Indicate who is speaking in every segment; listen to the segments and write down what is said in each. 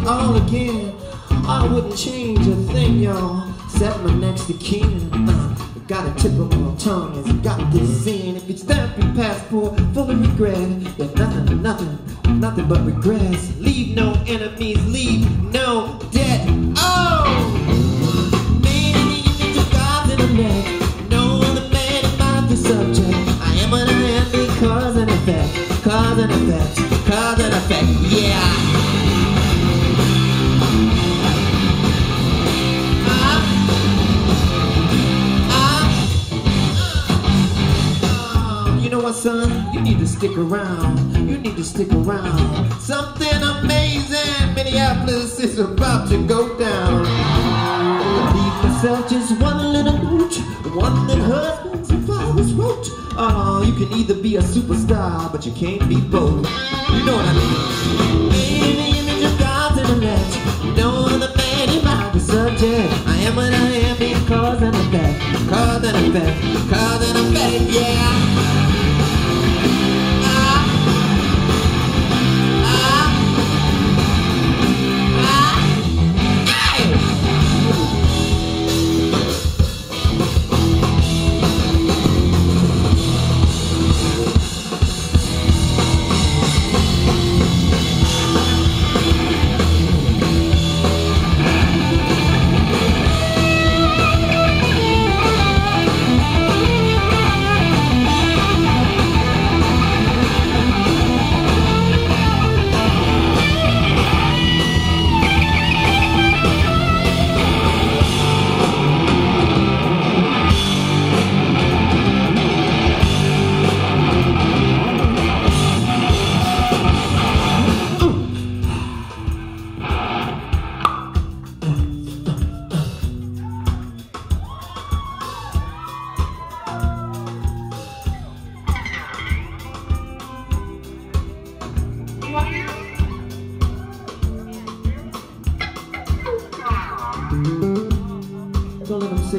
Speaker 1: it all again, I wouldn't change a thing, y'all. Set my next to kin. Uh, got a typical tongue, it's got this in. If it's stamping passport full of regret, yeah, nothing, nothing, nothing but regrets. Leave no enemies, leave no debt. Oh! Man, you get your gods in the neck. No other man about the subject. I am what I am because and effect, cause and effect, cause and effect, yeah. Son? You need to stick around. You need to stick around. Something amazing. Minneapolis is about to go down. Leave myself just one little note, one that husbands and fathers wrote. Oh, ah, you can either be a superstar, but you can't be both. You know what I mean? Baby, image of God's intellect. You know the man about the subject. I am what I am because and effect, cause and effect, cause and effect, yeah.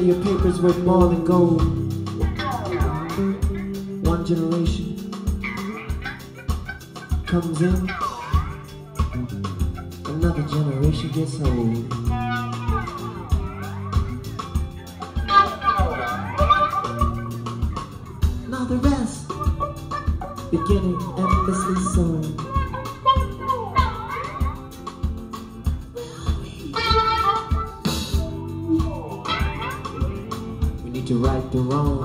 Speaker 1: Say your paper's worth more than gold. One generation comes in, another generation gets old. Now the rest beginning endlessly sown. Wrong.